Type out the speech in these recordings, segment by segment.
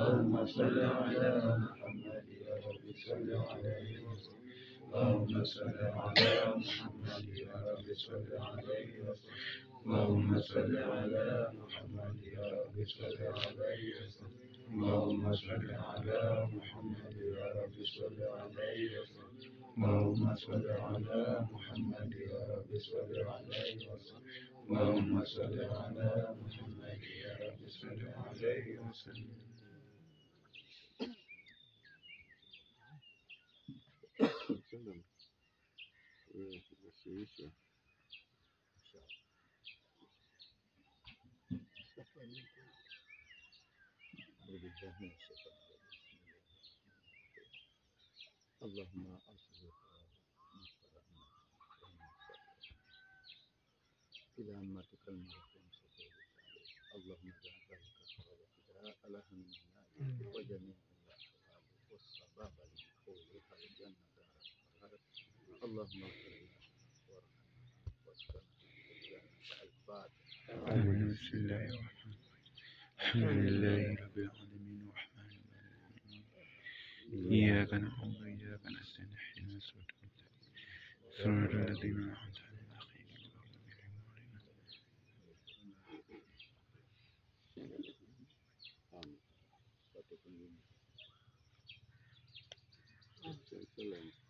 اللهم صل على محمد يا رب صل عليه وسلم. اللهم صل على محمد يا رب صل عليه وسلم. اللهم صل على محمد يا رب صل عليه اللهم صل على محمد يا رب صل عليه اللهم صل على محمد يا رب صل عليه اللهم صل على محمد يا رب صل عليه وسلم. الشيطان الرجيم. اللهم إلى أمتك المعصوم اللهم اجعل ذلك وجميع الأحوال والسباب لدخولها القرار اللهم اغفر آمين بسم الله الحمد لله رب العالمين الرحمن الرحيم إياك نعبد وإياك نستعين اهدنا الصراط المستقيم صراط الذين أنعمت عليهم غير المغضوب عليهم ولا.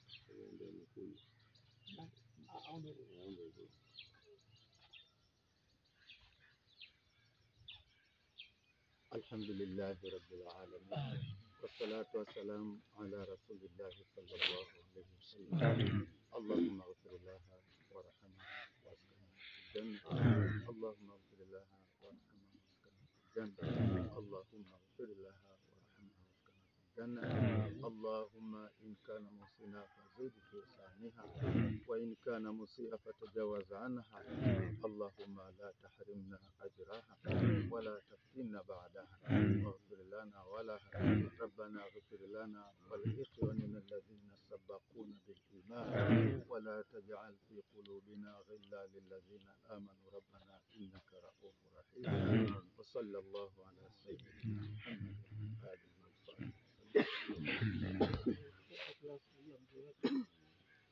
الحمد لله رب العالمين والصلاة والسلام على رسول الله صلى الله عليه وسلم. اللهم اغفر لها وارحمها واسكنها الجنة. اللهم اغفر لها وارحمها واسكنها الجنة. اللهم اغفر لها وارحمها واسكنها الجنة. اللهم إن كان مسيئا فزد في وإن كان مسيئا فتجاوز عنها. اللهم لا تحرمنا أجرها ولا تفتنا بعدها. واغفر لنا ولها ربنا اغفر لنا ولإخواننا الذين سبقونا بالإيمان. ولا تجعل في قلوبنا غلا للذين آمنوا. ربنا إنك رؤوف رحيم. وصلى الله على سيدنا محمد وآله وصحبه